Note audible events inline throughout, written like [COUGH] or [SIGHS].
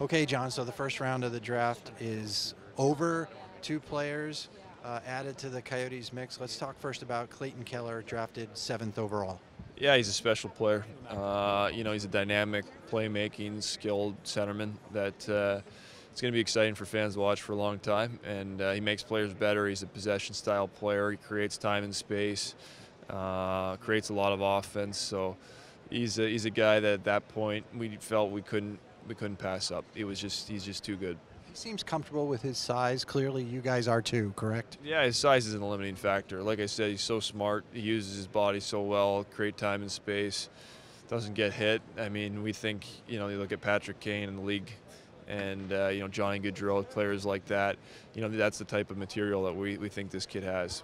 Okay, John, so the first round of the draft is over. Two players uh, added to the Coyotes mix. Let's talk first about Clayton Keller, drafted seventh overall. Yeah, he's a special player. Uh, you know, he's a dynamic, playmaking, skilled centerman that uh, it's going to be exciting for fans to watch for a long time. And uh, he makes players better. He's a possession style player. He creates time and space, uh, creates a lot of offense. So he's a, he's a guy that at that point we felt we couldn't we couldn't pass up. He was just he's just too good. He seems comfortable with his size. Clearly, you guys are too, correct? Yeah, his size is an limiting factor. Like I said, he's so smart. He uses his body so well, create time and space. Doesn't get hit. I mean, we think you know you look at Patrick Kane in the league, and uh, you know Johnny Gaudreau, players like that. You know that's the type of material that we, we think this kid has.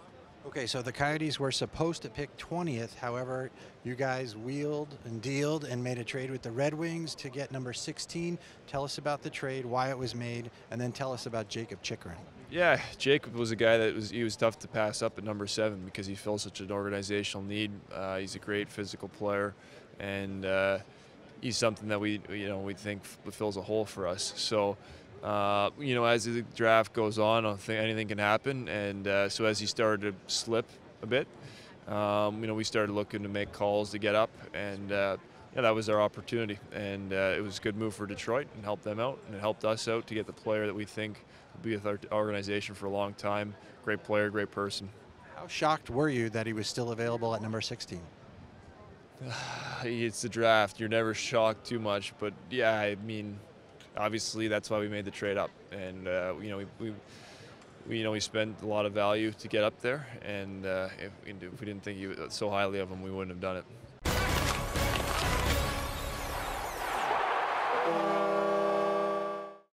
Okay, so the Coyotes were supposed to pick 20th. However, you guys wheeled and dealed and made a trade with the Red Wings to get number 16. Tell us about the trade, why it was made, and then tell us about Jakob Chychrun. Yeah, Jakob was a guy that was he was tough to pass up at number seven because he fills such an organizational need. Uh, he's a great physical player, and uh, he's something that we you know we think fills a hole for us. So uh, you know, as the draft goes on, I think anything can happen. And uh, so as he started to slip a bit, um, you know, we started looking to make calls to get up, and uh, yeah, that was our opportunity. And uh, it was a good move for Detroit and helped them out, and it helped us out to get the player that we think will be with our organization for a long time. Great player, great person. How shocked were you that he was still available at number 16? [SIGHS] it's the draft. You're never shocked too much, but yeah, I mean, obviously that's why we made the trade up, and uh, you know we, we, we, you know we spent a lot of value to get up there, and uh, if, if we didn't think so highly of him, we wouldn't have done it.